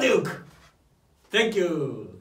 Duke, Thank you!